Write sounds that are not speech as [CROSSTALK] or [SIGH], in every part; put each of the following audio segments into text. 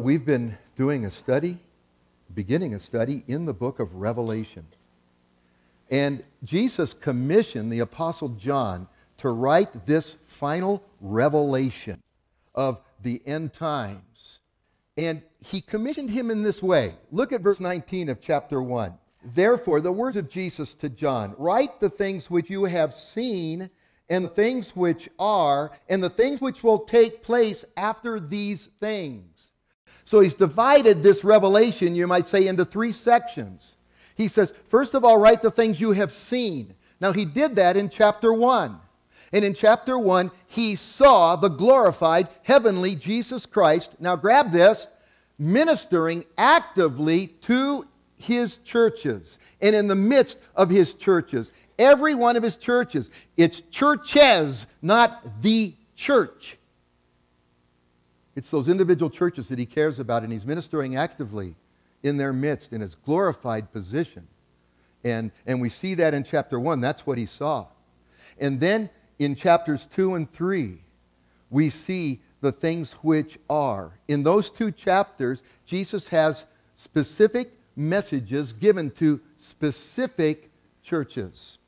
We've been doing a study, beginning a study in the book of Revelation. And Jesus commissioned the Apostle John to write this final revelation of the end times. And he commissioned him in this way. Look at verse 19 of chapter 1. Therefore, the words of Jesus to John write the things which you have seen, and the things which are, and the things which will take place after these things. So he's divided this revelation, you might say, into three sections. He says, first of all, write the things you have seen. Now, he did that in chapter 1. And in chapter 1, he saw the glorified heavenly Jesus Christ. Now, grab this ministering actively to his churches and in the midst of his churches. Every one of his churches. It's churches, not the church. It's those individual churches that he cares about, and he's ministering actively in their midst in his glorified position. And, and we see that in chapter 1. That's what he saw. And then in chapters 2 and 3, we see the things which are. In those two chapters, Jesus has specific messages given to specific churches.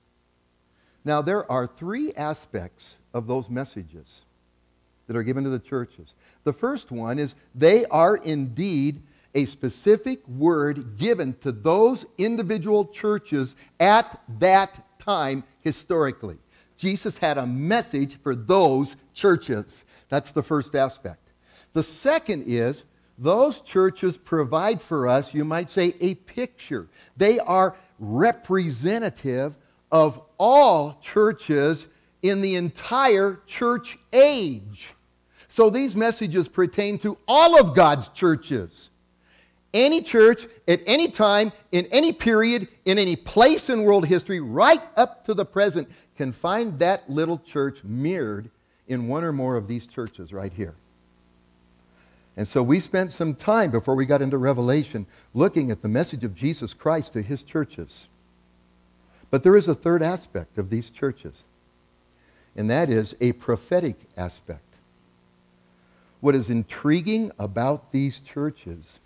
Now, there are three aspects of those messages that are given to the churches. The first one is they are indeed a specific word given to those individual churches at that time historically. Jesus had a message for those churches. That's the first aspect. The second is those churches provide for us, you might say, a picture. They are representative of all churches in the entire church age. So these messages pertain to all of God's churches. Any church at any time, in any period, in any place in world history, right up to the present, can find that little church mirrored in one or more of these churches right here. And so we spent some time before we got into Revelation looking at the message of Jesus Christ to his churches. But there is a third aspect of these churches, and that is a prophetic aspect. What is intriguing about these churches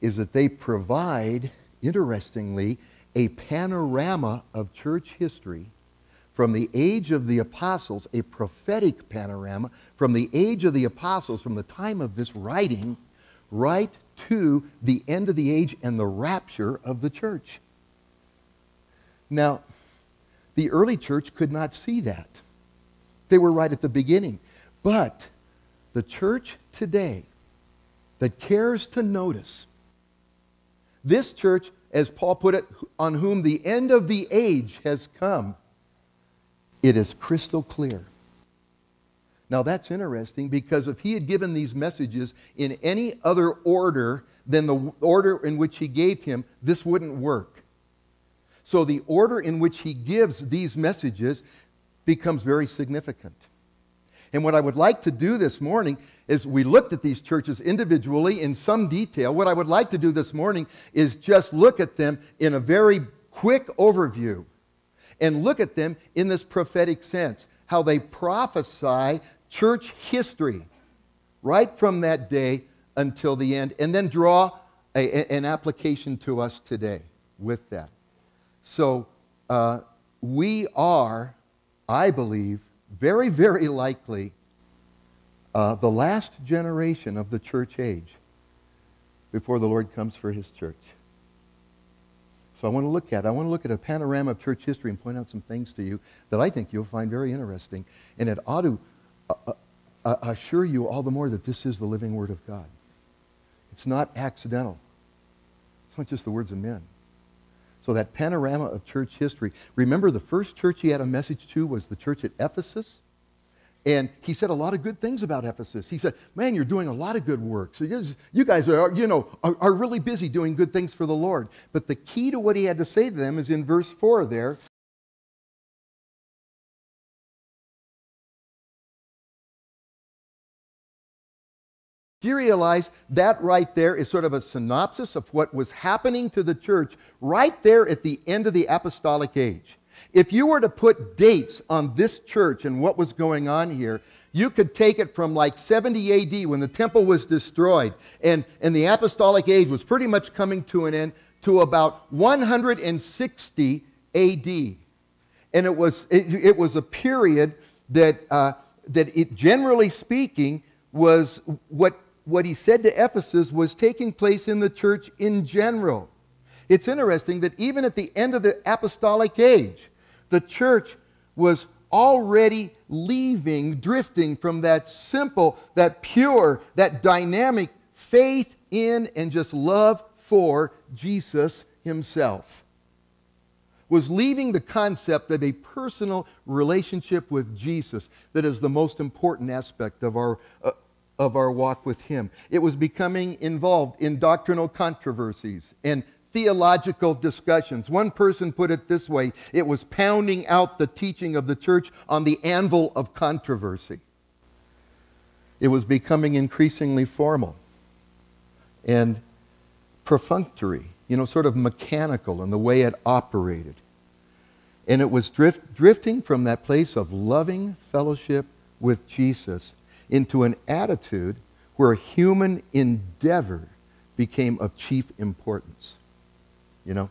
is that they provide, interestingly, a panorama of church history from the age of the apostles, a prophetic panorama from the age of the apostles, from the time of this writing, right to the end of the age and the rapture of the church. Now, the early church could not see that. They were right at the beginning. But the church today that cares to notice, this church, as Paul put it, on whom the end of the age has come, it is crystal clear. Now that's interesting because if he had given these messages in any other order than the order in which he gave him, this wouldn't work. So the order in which he gives these messages becomes very significant. And what I would like to do this morning is we looked at these churches individually in some detail. What I would like to do this morning is just look at them in a very quick overview and look at them in this prophetic sense, how they prophesy church history right from that day until the end, and then draw a, an application to us today with that. So uh, we are, I believe, very, very likely uh, the last generation of the church age before the Lord comes for his church. So I want to look at I want to look at a panorama of church history and point out some things to you that I think you'll find very interesting. And it ought to uh, uh, uh assure you all the more that this is the living Word of God. It's not accidental. It's not just the words of men. So that panorama of church history. Remember, the first church he had a message to was the church at Ephesus. And he said a lot of good things about Ephesus. He said, man, you're doing a lot of good work. So you guys are, you know, are, are really busy doing good things for the Lord. But the key to what he had to say to them is in verse 4 there. Do you realize that right there is sort of a synopsis of what was happening to the church right there at the end of the apostolic age? If you were to put dates on this church and what was going on here, You could take it from like 70 AD when the temple was destroyed and, and the apostolic age was pretty much coming to an end to about 160 AD. And it was, it, it was a period that, uh, that it, generally speaking, was what, what he said to Ephesus was taking place in the church in general. It's interesting that even at the end of the apostolic age, the church was already leaving, drifting from that simple, that pure, that dynamic faith in and just love for Jesus himself. Was leaving the concept of a personal relationship with Jesus that is the most important aspect of our, uh, of our walk with Him. It was becoming involved in doctrinal controversies and theological discussions. One person put it this way it was pounding out the teaching of the church on the anvil of controversy. It was becoming increasingly formal and perfunctory, you know, sort of mechanical in the way it operated. And it was drift, drifting from that place of loving fellowship with Jesus into an attitude where human endeavor became of chief importance. You know,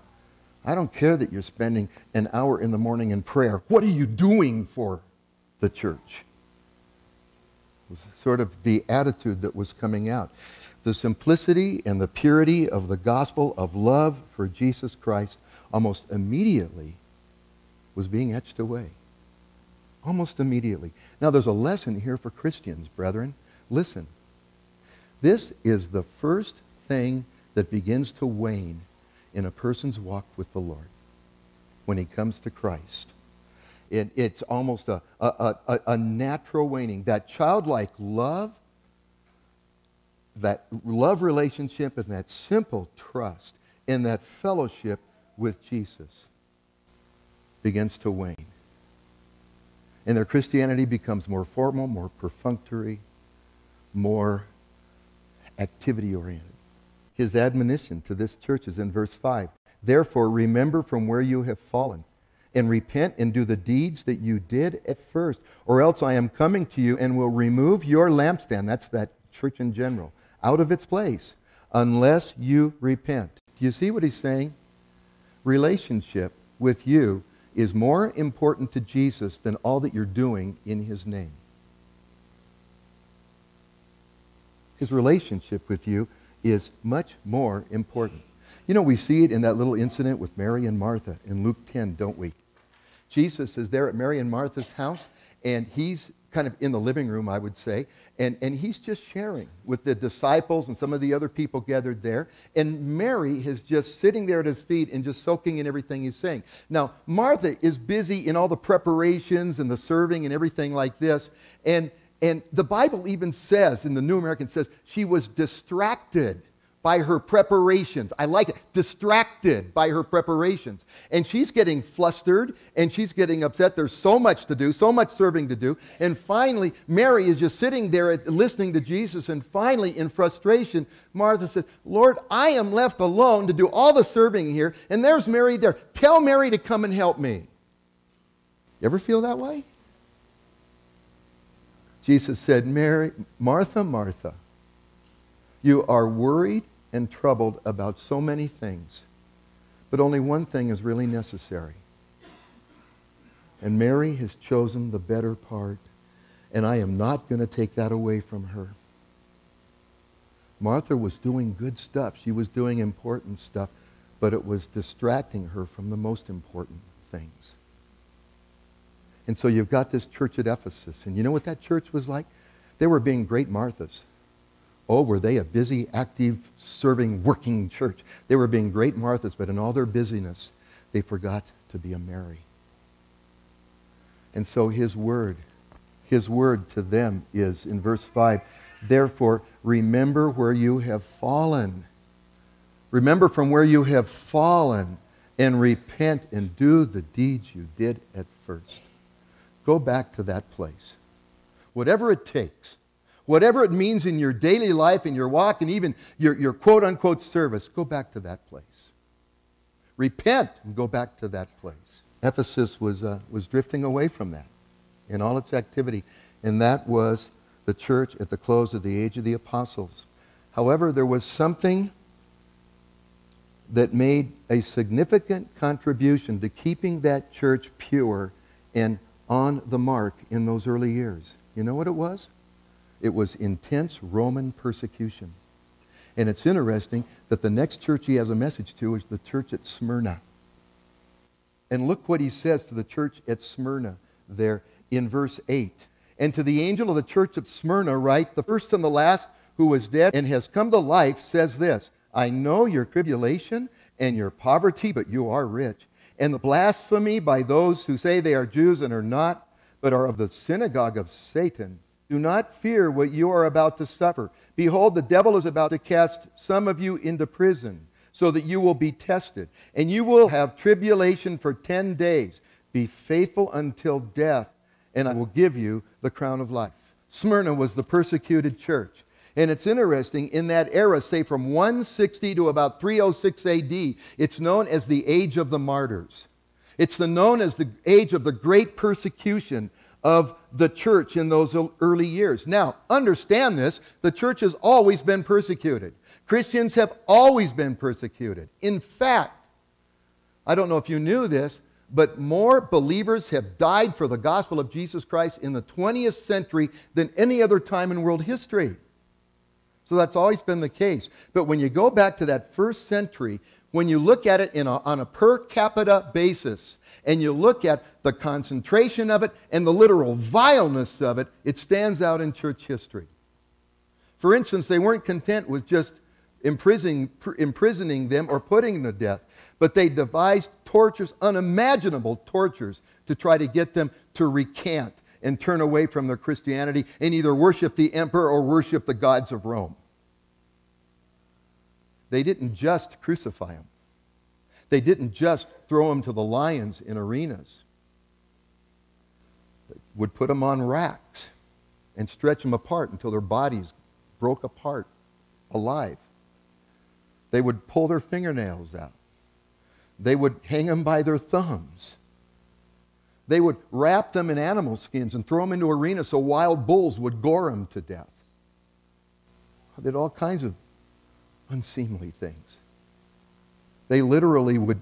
I don't care that you're spending an hour in the morning in prayer. What are you doing for the church? It was sort of the attitude that was coming out. The simplicity and the purity of the gospel of love for Jesus Christ almost immediately was being etched away. Almost immediately. Now, there's a lesson here for Christians, brethren. Listen. This is the first thing that begins to wane in a person's walk with the Lord when he comes to Christ. It, it's almost a, a, a, a natural waning. That childlike love, that love relationship, and that simple trust in that fellowship with Jesus begins to wane. And their Christianity becomes more formal, more perfunctory, more activity oriented his admonition to this church is in verse 5. Therefore, remember from where you have fallen, and repent and do the deeds that you did at first, or else I am coming to you and will remove your lampstand, that's that church in general, out of its place, unless you repent. Do you see what he's saying? Relationship with you is more important to Jesus than all that you're doing in his name. His relationship with you is much more important. You know, we see it in that little incident with Mary and Martha in Luke 10, don't we? Jesus is there at Mary and Martha's house, and he's kind of in the living room, I would say, and, and he's just sharing with the disciples and some of the other people gathered there. And Mary is just sitting there at his feet and just soaking in everything he's saying. Now, Martha is busy in all the preparations and the serving and everything like this, and and the Bible even says, in the New American says, she was distracted by her preparations. I like it. Distracted by her preparations. And she's getting flustered and she's getting upset. There's so much to do, so much serving to do. And finally, Mary is just sitting there listening to Jesus. And finally, in frustration, Martha says, Lord, I am left alone to do all the serving here. And there's Mary there. Tell Mary to come and help me. You ever feel that way? Jesus said, Mary, Martha, Martha, you are worried and troubled about so many things, but only one thing is really necessary. And Mary has chosen the better part, and I am not going to take that away from her. Martha was doing good stuff. She was doing important stuff, but it was distracting her from the most important things. And so you've got this church at Ephesus. And you know what that church was like? They were being great Marthas. Oh, were they a busy, active, serving, working church? They were being great Marthas, but in all their busyness, they forgot to be a Mary. And so his word, his word to them is in verse 5 Therefore, remember where you have fallen. Remember from where you have fallen and repent and do the deeds you did at first. Go back to that place. Whatever it takes, whatever it means in your daily life, in your walk, and even your, your quote unquote service, go back to that place. Repent and go back to that place. Ephesus was, uh, was drifting away from that in all its activity. and that was the church at the close of the age of the apostles. However, there was something that made a significant contribution to keeping that church pure and on the mark in those early years. You know what it was? It was intense Roman persecution. And it's interesting that the next church he has a message to is the church at Smyrna. And look what he says to the church at Smyrna there in verse 8. And to the angel of the church at Smyrna, write, the first and the last who was dead and has come to life says this I know your tribulation and your poverty, but you are rich. And the blasphemy by those who say they are Jews and are not, but are of the synagogue of Satan. Do not fear what you are about to suffer. Behold, the devil is about to cast some of you into prison, so that you will be tested. And you will have tribulation for ten days. Be faithful until death, and I will give you the crown of life. Smyrna was the persecuted church. And it's interesting, in that era, say from 160 to about 306 AD, it's known as the Age of the Martyrs. It's the, known as the age of the great persecution of the church in those early years. Now, understand this the church has always been persecuted. Christians have always been persecuted. In fact, I don't know if you knew this, but more believers have died for the gospel of Jesus Christ in the 20th century than any other time in world history. So that's always been the case. But when you go back to that first century, when you look at it a, on a per capita basis, and you look at the concentration of it and the literal vileness of it, it stands out in church history. For instance, they weren't content with just imprisoning, imprisoning them or putting them to death, but they devised tortures, unimaginable tortures, to try to get them to recant and turn away from their Christianity and either worship the emperor or worship the gods of Rome. They didn't just crucify him, they didn't just throw him to the lions in arenas. They would put them on racks and stretch them apart until their bodies broke apart alive. They would pull their fingernails out. They would hang them by their thumbs. They would wrap them in animal skins and throw them into arenas so wild bulls would gore them to death. They did all kinds of unseemly things. They literally would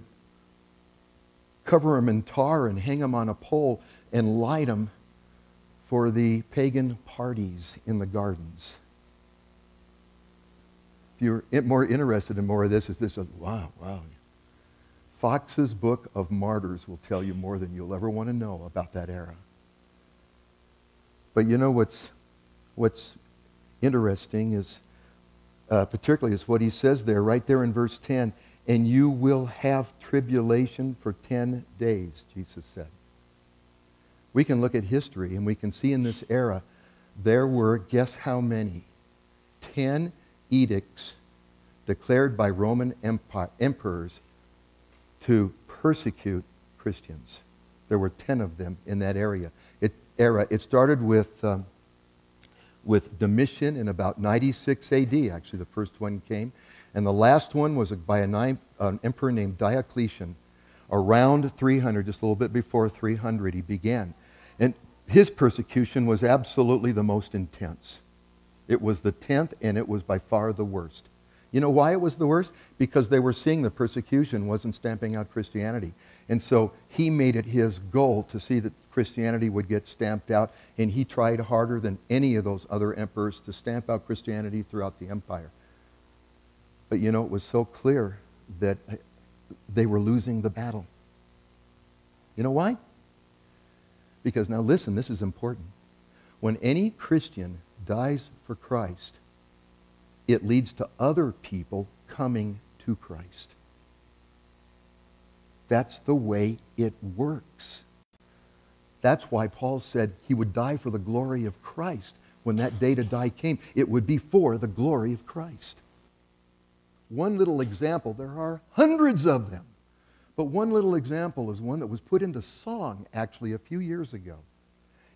cover them in tar and hang them on a pole and light them for the pagan parties in the gardens. If you're more interested in more of this, is this, a, wow, wow, Fox's Book of Martyrs will tell you more than you'll ever want to know about that era. But you know what's, what's interesting is, uh, particularly, is what he says there, right there in verse 10 and you will have tribulation for 10 days, Jesus said. We can look at history and we can see in this era there were, guess how many? 10 edicts declared by Roman empire, emperors to persecute Christians. There were 10 of them in that area. It, era. It started with, um, with Domitian in about 96 AD, actually, the first one came. And the last one was by a, an emperor named Diocletian. Around 300, just a little bit before 300, he began. And his persecution was absolutely the most intense. It was the 10th, and it was by far the worst. You know why it was the worst? Because they were seeing the persecution wasn't stamping out Christianity. And so he made it his goal to see that Christianity would get stamped out, and he tried harder than any of those other emperors to stamp out Christianity throughout the empire. But you know, it was so clear that they were losing the battle. You know why? Because now listen, this is important. When any Christian dies for Christ, it leads to other people coming to Christ. That's the way it works. That's why Paul said he would die for the glory of Christ. When that day to die came, it would be for the glory of Christ. One little example, there are hundreds of them, but one little example is one that was put into song actually a few years ago.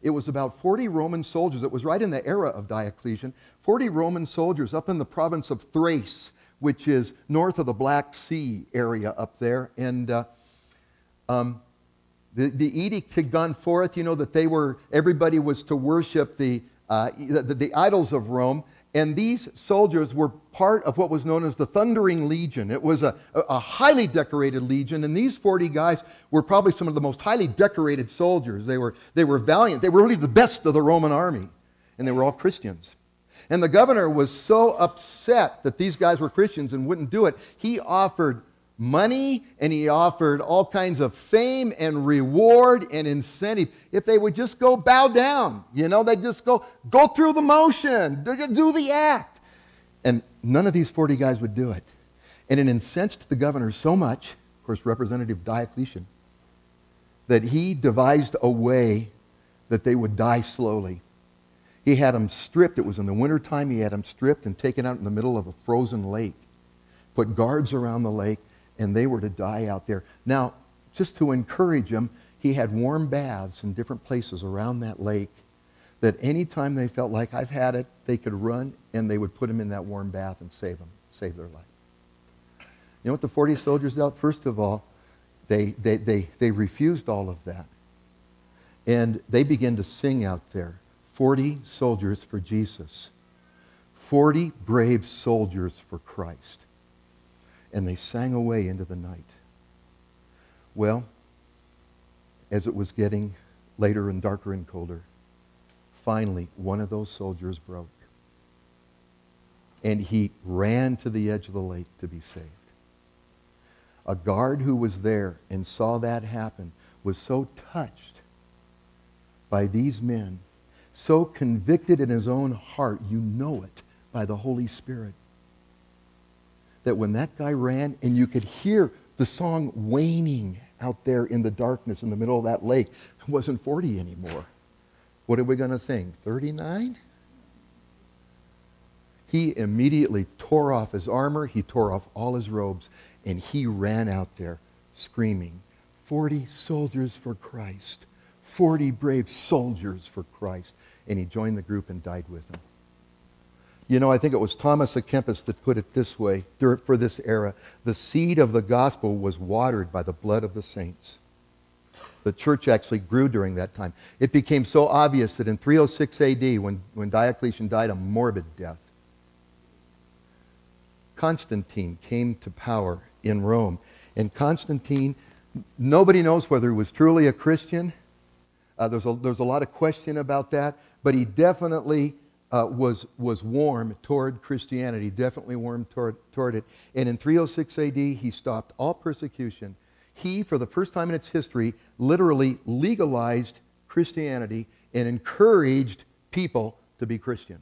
It was about 40 Roman soldiers. It was right in the era of Diocletian. 40 Roman soldiers up in the province of Thrace, which is north of the Black Sea area up there. And uh, um, the, the edict had gone forth, you know, that they were, everybody was to worship the, uh, the, the idols of Rome. And these soldiers were part of what was known as the Thundering Legion. It was a, a, highly decorated legion, and these 40 guys were probably some of the most highly decorated soldiers. They were, they were valiant. They were really the best of the Roman army, and they were all Christians. And the governor was so upset that these guys were Christians and wouldn't do it, he offered money and he offered all kinds of fame and reward and incentive if they would just go bow down. You know, they'd just go, go through the motion, do the act. And none of these 40 guys would do it. And it incensed the governor so much, of course, Representative Diocletian, that he devised a way that they would die slowly. He had them stripped. It was in the wintertime. He had them stripped and taken out in the middle of a frozen lake. Put guards around the lake and they were to die out there. Now, just to encourage them, he had warm baths in different places around that lake that anytime they felt like I've had it, they could run and they would put him in that warm bath and save them, save their life. You know what the 40 soldiers did? First of all, they, they, they, they refused all of that. And they began to sing out there 40 soldiers for Jesus, 40 brave soldiers for Christ and they sang away into the night. Well, as it was getting later and darker and colder, finally one of those soldiers broke. And he ran to the edge of the lake to be saved. A guard who was there and saw that happen was so touched by these men, so convicted in his own heart, you know it by the Holy Spirit that when that guy ran and you could hear the song waning out there in the darkness in the middle of that lake, it wasn't 40 anymore. What are we going to sing? 39? He immediately tore off his armor, he tore off all his robes, and he ran out there screaming, 40 soldiers for Christ, 40 brave soldiers for Christ. And he joined the group and died with them. You know, I think it was Thomas à Kempis that put it this way for this era the seed of the gospel was watered by the blood of the saints. The church actually grew during that time. It became so obvious that in 306 AD, when, when Diocletian died a morbid death, Constantine came to power in Rome. And Constantine, nobody knows whether he was truly a Christian. Uh, there's, a, there's a lot of question about that, but he definitely uh, was, was warm toward Christianity, definitely warm toward, toward it. And in 306 AD, he stopped all persecution. He, for the first time in its history, literally legalized Christianity and encouraged people to be Christian.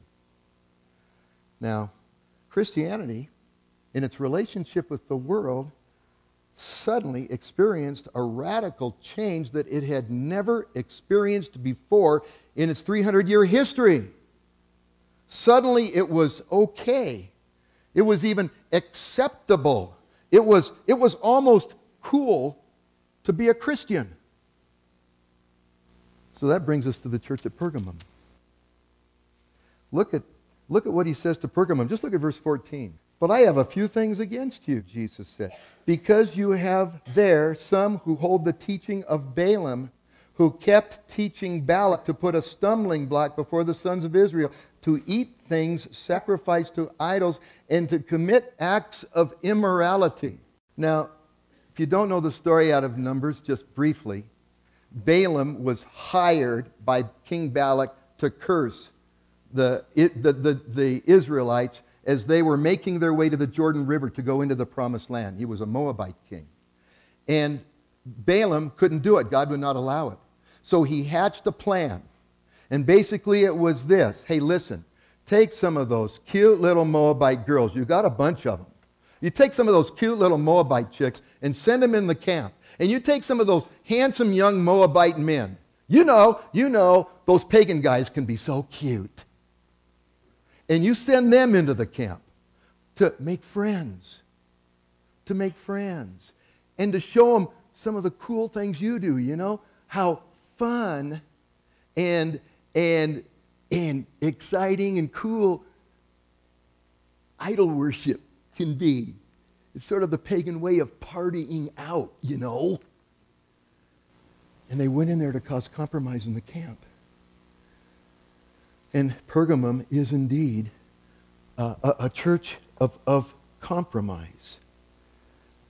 Now, Christianity, in its relationship with the world, suddenly experienced a radical change that it had never experienced before in its 300 year history. Suddenly it was okay. It was even acceptable. It was, it was almost cool to be a Christian. So that brings us to the church at Pergamum. Look at, look at what he says to Pergamum. Just look at verse 14. But I have a few things against you, Jesus said, because you have there some who hold the teaching of Balaam, who kept teaching Balak to put a stumbling block before the sons of Israel, to eat things sacrificed to idols, and to commit acts of immorality. Now, if you don't know the story out of Numbers, just briefly, Balaam was hired by King Balak to curse the, the, the, the Israelites as they were making their way to the Jordan River to go into the promised land. He was a Moabite king. And Balaam couldn't do it, God would not allow it. So he hatched a plan. And basically, it was this hey, listen, take some of those cute little Moabite girls. You got a bunch of them. You take some of those cute little Moabite chicks and send them in the camp. And you take some of those handsome young Moabite men. You know, you know, those pagan guys can be so cute. And you send them into the camp to make friends, to make friends, and to show them some of the cool things you do, you know, how fun and and, and exciting and cool idol worship can be. It's sort of the pagan way of partying out, you know. And they went in there to cause compromise in the camp. And Pergamum is indeed uh, a, a, church of, of compromise.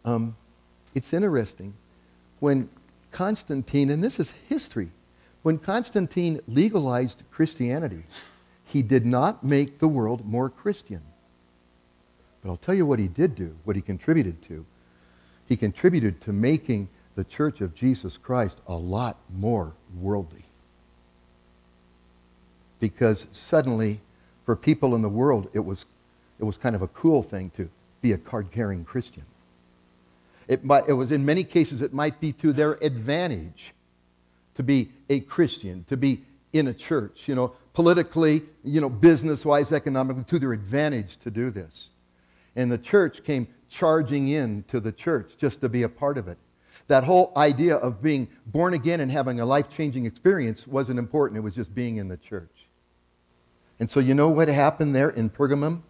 Um, it's interesting. When Constantine, and this is history, when Constantine legalized Christianity, he did not make the world more Christian. But I'll tell you what he did do, what he contributed to. He contributed to making the church of Jesus Christ a lot more worldly. Because suddenly, for people in the world, it was, it was kind of a cool thing to be a card carrying Christian. It, might, it was, in many cases, it might be to their advantage to be a Christian, to be in a church, you know, politically, you know, business wise, economically, to their advantage to do this. And the church came charging in to the church just to be a part of it. That whole idea of being born again and having a life changing experience wasn't important, it was just being in the church. And so, you know what happened there in Pergamum?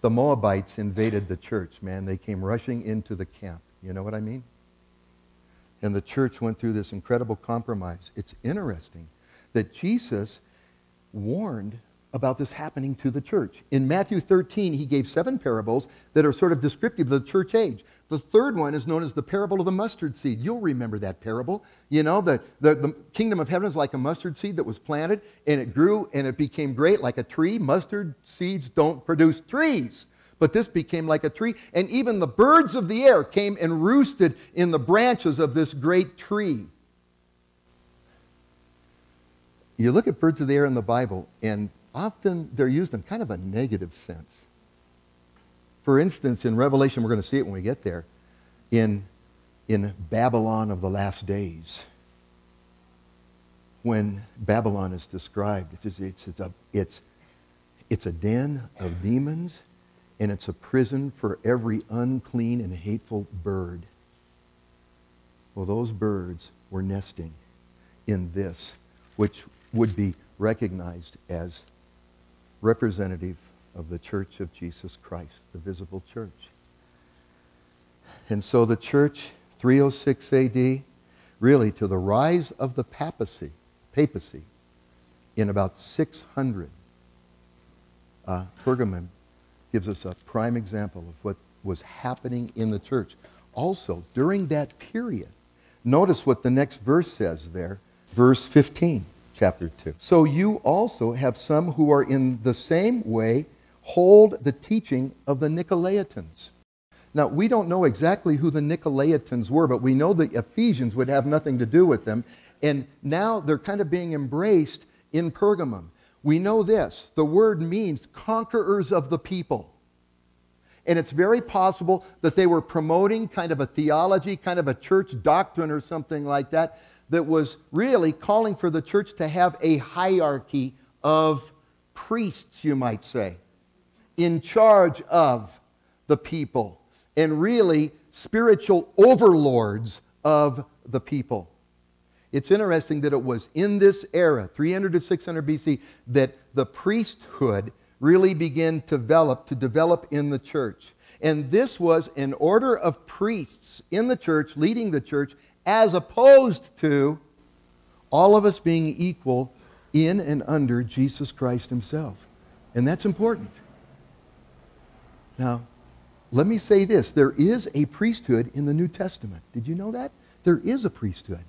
The Moabites invaded the church, man. They came rushing into the camp. You know what I mean? And the church went through this incredible compromise. It's interesting that Jesus warned about this happening to the church. In Matthew 13, he gave seven parables that are sort of descriptive of the church age. The third one is known as the parable of the mustard seed. You'll remember that parable. You know, the, the, the kingdom of heaven is like a mustard seed that was planted and it grew and it became great like a tree. Mustard seeds don't produce trees. But this became like a tree, and even the birds of the air came and roosted in the branches of this great tree. You look at birds of the air in the Bible, and often they're used in kind of a negative sense. For instance, in Revelation, we're going to see it when we get there, in, in Babylon of the last days. When Babylon is described, it's, it's, it's, a, it's, it's a den of demons and it's a prison for every unclean and hateful bird. Well, those birds were nesting in this, which would be recognized as representative of the church of Jesus Christ, the visible church. And so the church, 306 AD, really to the rise of the papacy, papacy in about 600, uh, Pergamum gives us a prime example of what was happening in the church. Also, during that period, notice what the next verse says there, verse 15 chapter 2. So you also have some who are in the same way hold the teaching of the Nicolaitans. Now, we don't know exactly who the Nicolaitans were, but we know the Ephesians would have nothing to do with them. And now they're kind of being embraced in Pergamum. We know this the word means conquerors of the people. And it's very possible that they were promoting kind of a theology, kind of a church doctrine or something like that that was really calling for the church to have a hierarchy of priests, you might say, in charge of the people, and really spiritual overlords of the people. It's interesting that it was in this era, 300 to 600 BC, that the priesthood really began to develop, to develop in the church. And this was an order of priests in the church, leading the church, as opposed to all of us being equal in and under Jesus Christ himself. And that's important. Now, let me say this there is a priesthood in the New Testament. Did you know that? There is a priesthood.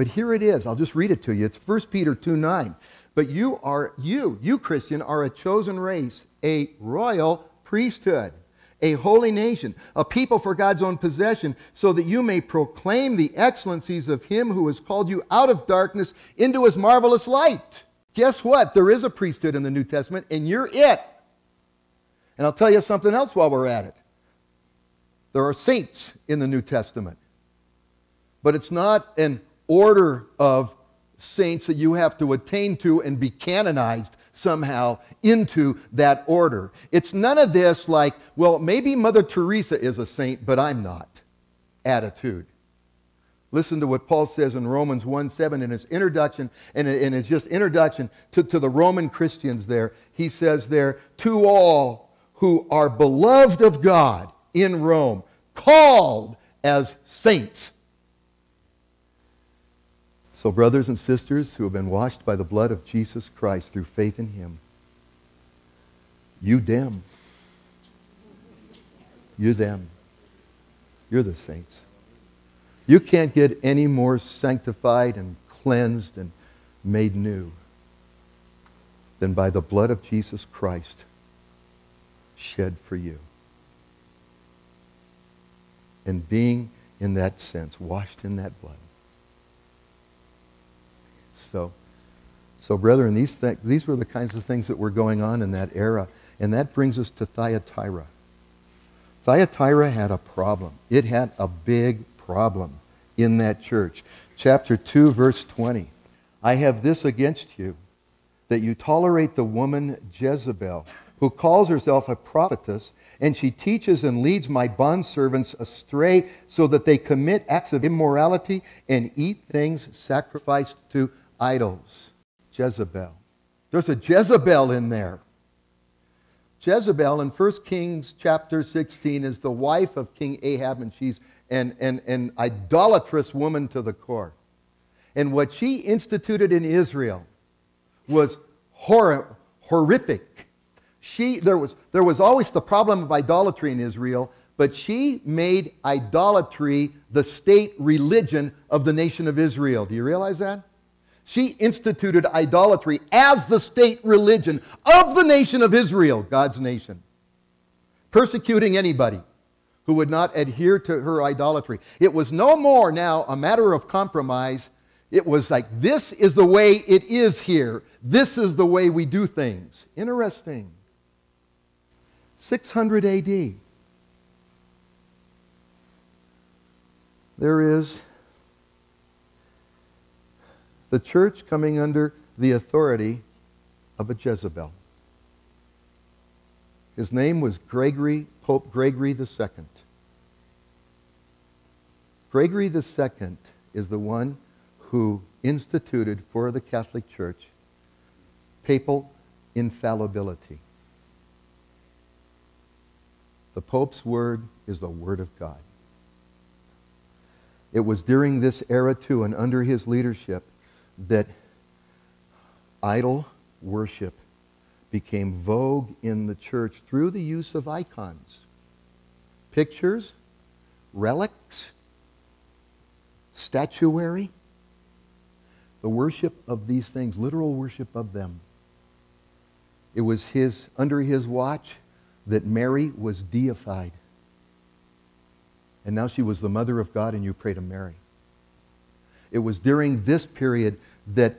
But here it is. I'll just read it to you. It's 1 Peter 2 9. But you are, you, you Christian, are a chosen race, a royal priesthood a holy nation, a people for God's own possession, so that you may proclaim the excellencies of him who has called you out of darkness into his marvelous light. Guess what? There is a priesthood in the New Testament, and you're it. And I'll tell you something else while we're at it. There are saints in the New Testament, but it's not an order of saints that you have to attain to and be canonized somehow into that order. It's none of this like, well, maybe Mother Teresa is a saint, but I'm not attitude. Listen to what Paul says in Romans 1 7 in his introduction, and in his just introduction to, to the Roman Christians there. He says there, to all who are beloved of God in Rome, called as saints So, brothers and sisters who have been washed by the blood of Jesus Christ through faith in him, you them. You them. You're the saints. You can't get any more sanctified and cleansed and made new than by the blood of Jesus Christ shed for you. And being, in that sense, washed in that blood. So, so brethren, these, th- these were the kinds of things that were going on in that era. And that brings us to Thyatira. Thyatira had a problem. It had a big problem in that church. Chapter 2, verse 20. I have this against you, that you tolerate the woman Jezebel, who calls herself a prophetess, and she teaches and leads my bondservants astray so that they commit acts of immorality and eat things sacrificed to idols. Jezebel. There's a Jezebel in there. Jezebel in 1 Kings chapter 16 is the wife of King Ahab, and she's an, an, an idolatrous woman to the core. And what she instituted in Israel was hor- horrific. She, there, was, there was always the problem of idolatry in Israel, but she made idolatry the state religion of the nation of Israel. Do you realize that? She instituted idolatry as the state religion of the nation of Israel, God's nation, persecuting anybody who would not adhere to her idolatry. It was no more now a matter of compromise. It was like, this is the way it is here. This is the way we do things. Interesting. 600 AD. There is the church coming under the authority of a Jezebel. His name was Gregory, Pope Gregory II. Gregory II is the one who instituted for the Catholic Church papal infallibility. The Pope's word is the word of God. It was during this era, too, and under his leadership, that idol worship became vogue in the church through the use of icons, pictures, relics, statuary, the worship of these things, literal worship of them. It was his, under his watch that Mary was deified. And now she was the mother of God, and you pray to Mary. It was during this period that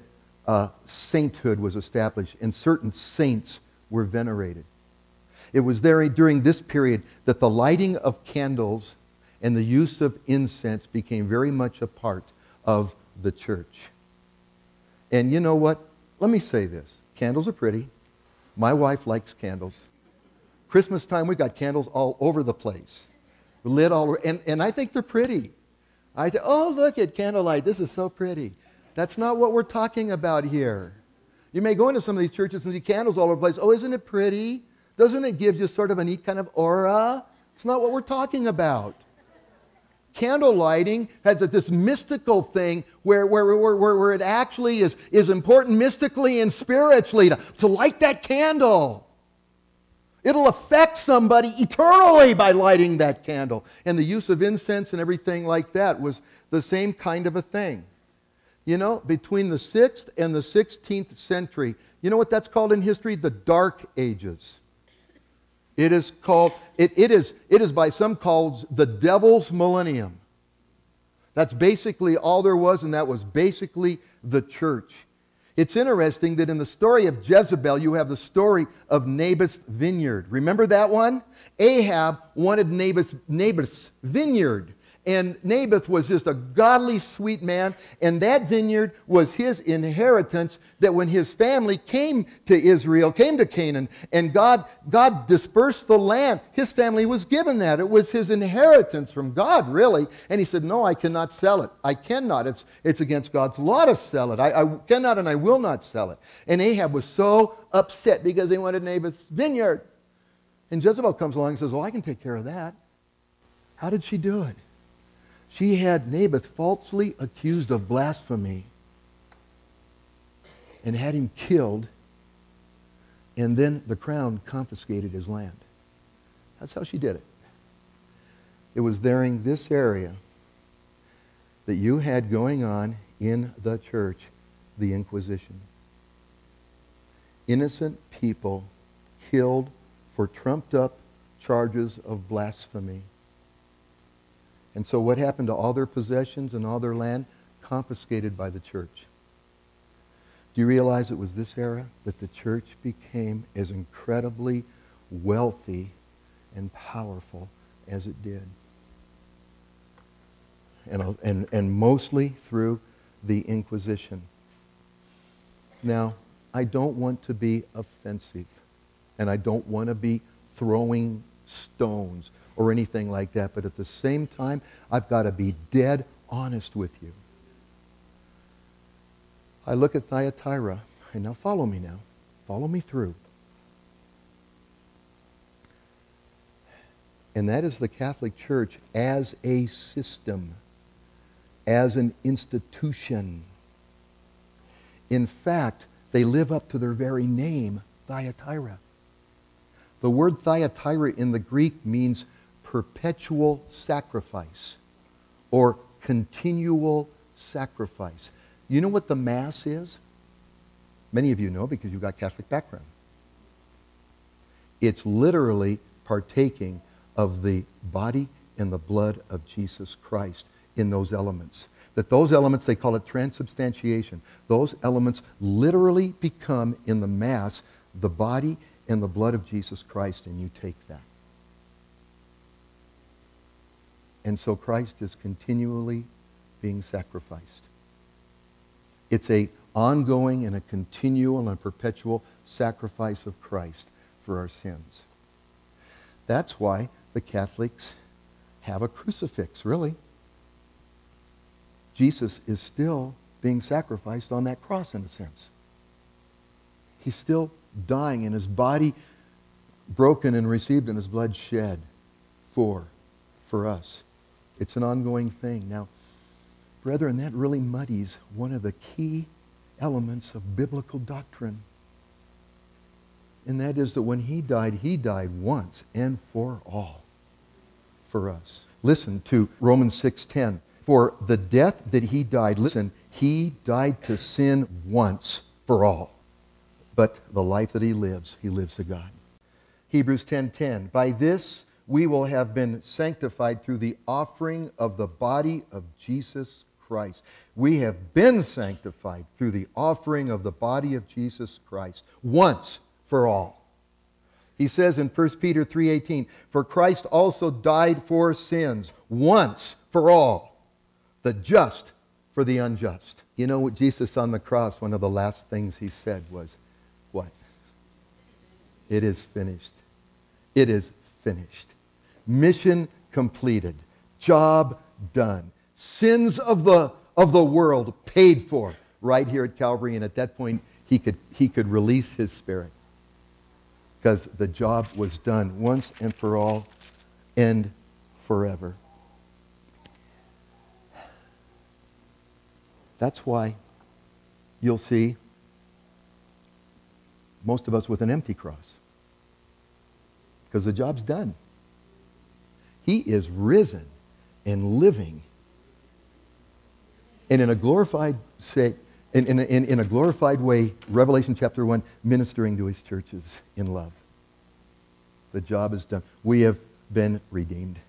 uh, sainthood was established and certain saints were venerated. It was there during this period that the lighting of candles and the use of incense became very much a part of the church. And you know what? Let me say this candles are pretty. My wife likes candles. Christmas time, we got candles all over the place, lit all over, and, and I think they're pretty. I think, oh, look at candlelight. This is so pretty. That's not what we're talking about here. You may go into some of these churches and see candles all over the place. Oh, isn't it pretty? Doesn't it give you sort of a neat kind of aura? It's not what we're talking about. Candle lighting has this mystical thing where, where, where, where, where it actually is, is important mystically and spiritually to, to light that candle. It'll affect somebody eternally by lighting that candle. And the use of incense and everything like that was the same kind of a thing. You know, between the 6th and the 16th century, you know what that's called in history? The Dark Ages. It is called, it, it, is, it is by some called the devil's millennium. That's basically all there was, and that was basically the church. It's interesting that in the story of Jezebel, you have the story of Naboth's vineyard. Remember that one? Ahab wanted Naboth's, Naboth's vineyard. And Naboth was just a godly, sweet man, and that vineyard was his inheritance. That when his family came to Israel, came to Canaan, and God, God dispersed the land, his family was given that. It was his inheritance from God, really. And he said, No, I cannot sell it. I cannot. It's, it's against God's law to sell it. I, I cannot and I will not sell it. And Ahab was so upset because he wanted Naboth's vineyard. And Jezebel comes along and says, Well, I can take care of that. How did she do it? She had Naboth falsely accused of blasphemy and had him killed, and then the crown confiscated his land. That's how she did it. It was during this area that you had going on in the church the Inquisition. Innocent people killed for trumped up charges of blasphemy. And so, what happened to all their possessions and all their land? Confiscated by the church. Do you realize it was this era that the church became as incredibly wealthy and powerful as it did? And, uh, and, and mostly through the Inquisition. Now, I don't want to be offensive, and I don't want to be throwing stones or anything like that, but at the same time, I've got to be dead honest with you. I look at Thyatira, and now follow me now. Follow me through. And that is the Catholic Church as a system, as an institution. In fact, they live up to their very name, Thyatira. The word Thyatira in the Greek means perpetual sacrifice or continual sacrifice. You know what the Mass is? Many of you know because you've got Catholic background. It's literally partaking of the body and the blood of Jesus Christ in those elements. That those elements, they call it transubstantiation. Those elements literally become in the Mass the body and the blood of Jesus Christ, and you take that. And so Christ is continually being sacrificed. It's a ongoing and a continual and a perpetual sacrifice of Christ for our sins. That's why the Catholics have a crucifix, really. Jesus is still being sacrificed on that cross in a sense. He's still dying and his body broken and received and his blood shed for, for us. It's an ongoing thing. Now, brethren, that really muddies one of the key elements of biblical doctrine. And that is that when he died, he died once and for all for us. Listen to Romans 6:10. For the death that he died, listen, he died to sin once for all. But the life that he lives, he lives to God. Hebrews 10:10. By this we will have been sanctified through the offering of the body of Jesus Christ. We have been sanctified through the offering of the body of Jesus Christ once for all. He says in 1 Peter 3:18, "For Christ also died for sins once for all, the just for the unjust." You know what Jesus on the cross, one of the last things he said was, what? It is finished. It is finished. Mission completed. Job done. Sins of the, of the world paid for right here at Calvary. And at that point, he could, he could release his spirit because the job was done once and for all and forever. That's why you'll see most of us with an empty cross because the job's done. He is risen and living. And in a glorified state, in, in, in, in a glorified way, Revelation chapter 1, ministering to his churches in love. The job is done. We have been redeemed.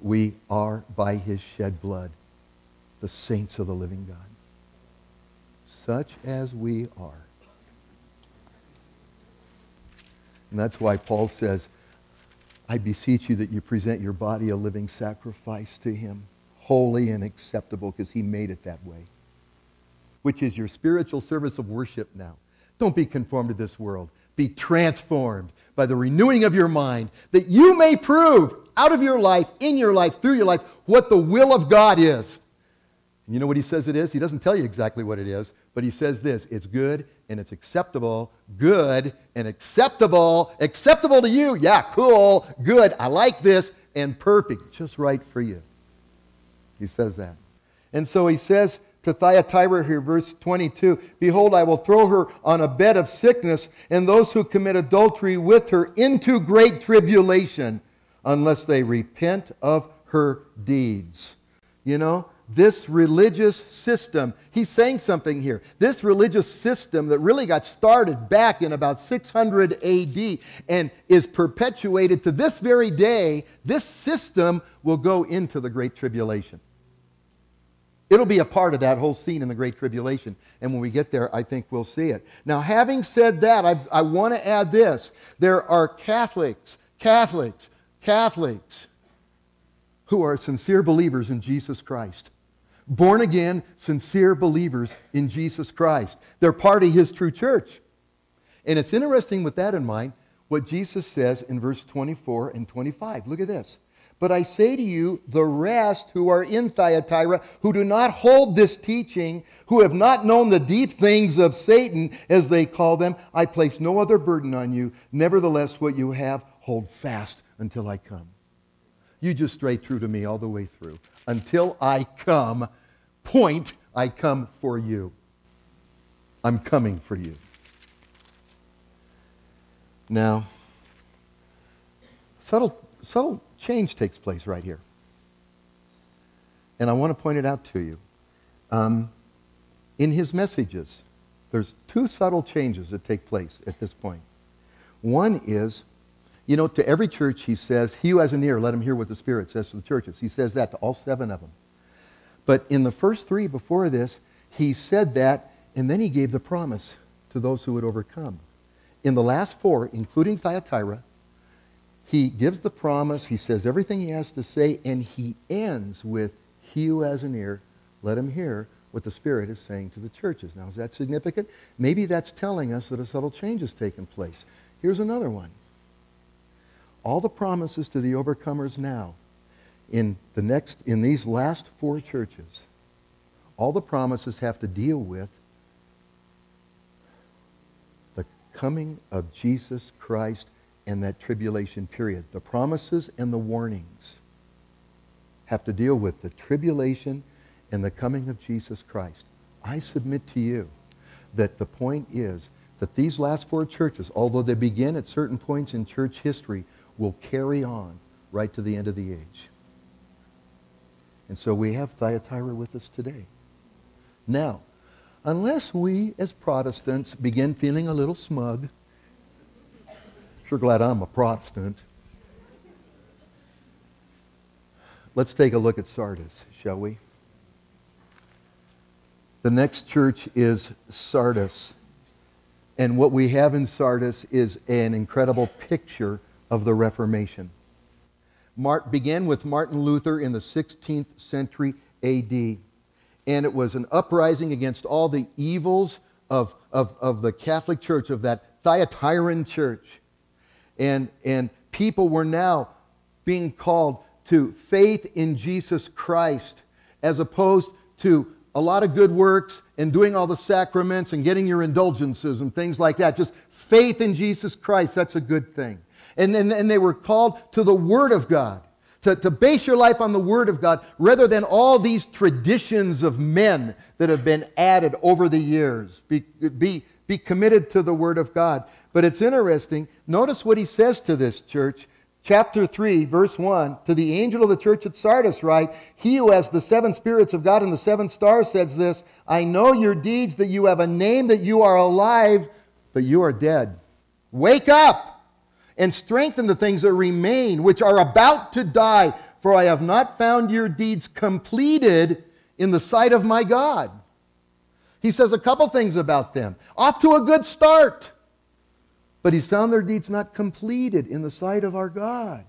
We are, by his shed blood, the saints of the living God. Such as we are. And that's why Paul says, I beseech you that you present your body a living sacrifice to him, holy and acceptable, because he made it that way, which is your spiritual service of worship now. Don't be conformed to this world. Be transformed by the renewing of your mind, that you may prove out of your life, in your life, through your life, what the will of God is. And you know what he says it is? He doesn't tell you exactly what it is, but he says this it's good and it's acceptable, good and acceptable, acceptable to you. Yeah, cool, good, I like this, and perfect, just right for you. He says that. And so he says to Thyatira here, verse 22 Behold, I will throw her on a bed of sickness, and those who commit adultery with her into great tribulation, unless they repent of her deeds. You know, this religious system, he's saying something here. This religious system that really got started back in about 600 AD and is perpetuated to this very day, this system will go into the Great Tribulation. It'll be a part of that whole scene in the Great Tribulation. And when we get there, I think we'll see it. Now, having said that, I, I want to add this. There are Catholics, Catholics, Catholics who are sincere believers in Jesus Christ born again, sincere believers in Jesus Christ. They're part of his true church. And it's interesting with that in mind what Jesus says in verse 24 and 25. Look at this. But I say to you, the rest who are in Thyatira, who do not hold this teaching, who have not known the deep things of Satan, as they call them, I place no other burden on you. Nevertheless, what you have, hold fast until I come. You just stray true to me all the way through. Until I come, point, I come for you. I'm coming for you. Now, subtle, subtle change takes place right here. And I want to point it out to you. Um, in his messages, there's two subtle changes that take place at this point. One is you know, to every church, he says, He who has an ear, let him hear what the Spirit says to the churches. He says that to all seven of them. But in the first three before this, he said that, and then he gave the promise to those who would overcome. In the last four, including Thyatira, he gives the promise, he says everything he has to say, and he ends with, He who has an ear, let him hear what the Spirit is saying to the churches. Now, is that significant? Maybe that's telling us that a subtle change has taken place. Here's another one all the promises to the overcomers now in the next in these last four churches all the promises have to deal with the coming of Jesus Christ and that tribulation period. The promises and the warnings have to deal with the tribulation and the coming of Jesus Christ. I submit to you that the point is that these last four churches although they begin at certain points in church history will carry on right to the end of the age. And so we have Thyatira with us today. Now, unless we as Protestants begin feeling a little smug, sure glad I'm a Protestant. Let's take a look at Sardis, shall we? The next church is Sardis. And what we have in Sardis is an incredible picture of the Reformation. Mart began with Martin Luther in the 16th century AD. And it was an uprising against all the evils of, of, of the Catholic Church, of that Thyatiran church. And, and people were now being called to faith in Jesus Christ as opposed to a lot of good works and doing all the sacraments and getting your indulgences and things like that. Just faith in Jesus Christ, that's a good thing. And, and, and they were called to the Word of God, to, to base your life on the Word of God rather than all these traditions of men that have been added over the years. Be, be, be committed to the Word of God. But it's interesting. Notice what he says to this church. Chapter 3, verse 1 To the angel of the church at Sardis, write, He who has the seven spirits of God and the seven stars says this I know your deeds, that you have a name, that you are alive, but you are dead. Wake up! And strengthen the things that remain, which are about to die, for I have not found your deeds completed in the sight of my God. He says a couple things about them. Off to a good start, but he's found their deeds not completed in the sight of our God.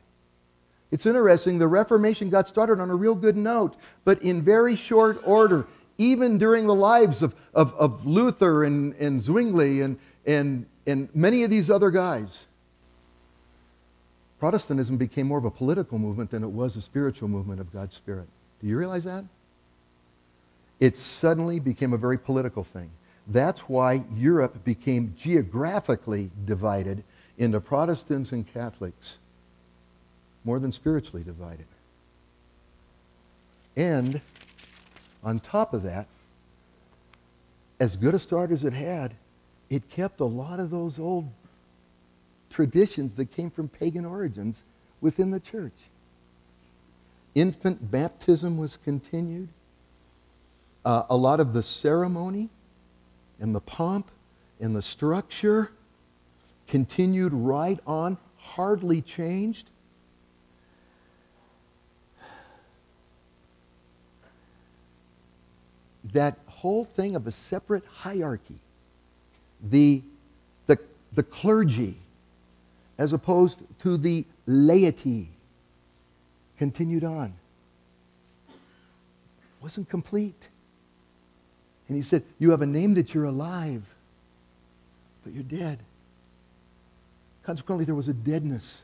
It's interesting, the Reformation got started on a real good note, but in very short order, even during the lives of, of, of Luther and, and Zwingli and, and, and many of these other guys. Protestantism became more of a political movement than it was a spiritual movement of God's Spirit. Do you realize that? It suddenly became a very political thing. That's why Europe became geographically divided into Protestants and Catholics, more than spiritually divided. And on top of that, as good a start as it had, it kept a lot of those old traditions that came from pagan origins within the church. Infant baptism was continued. Uh, a lot of the ceremony and the pomp and the structure continued right on, hardly changed. That whole thing of a separate hierarchy, the, the, the clergy, as opposed to the laity, continued on. Wasn't complete. And he said, You have a name that you're alive, but you're dead. Consequently, there was a deadness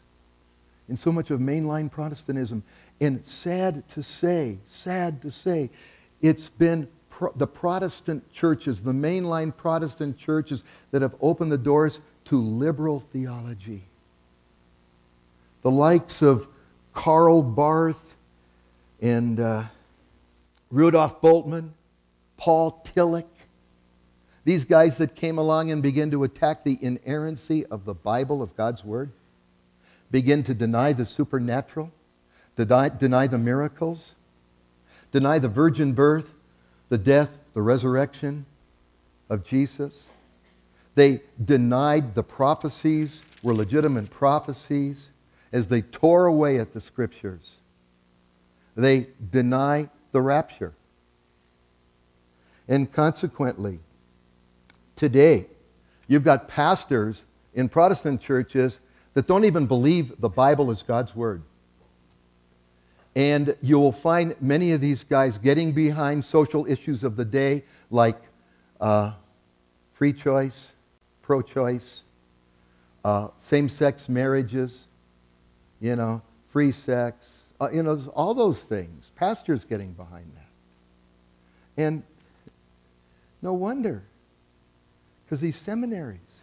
in so much of mainline Protestantism. And sad to say, sad to say, it's been pro- the Protestant churches, the mainline Protestant churches, that have opened the doors to liberal theology. The likes of Karl Barth and uh, Rudolf Bultmann, Paul Tillich, these guys that came along and began to attack the inerrancy of the Bible, of God's Word, begin to deny the supernatural, deny, deny the miracles, deny the virgin birth, the death, the resurrection of Jesus. They denied the prophecies were legitimate prophecies as they tore away at the scriptures. They deny the rapture. And consequently, today. You've got pastors in Protestant churches that don't even believe the Bible is God's Word. And you will find many of these guys getting behind social issues of the day like uh, free choice, pro choice, uh, same sex marriages, you know, free sex, uh, you know, all those things. Pastors getting behind that. And no wonder because these seminaries,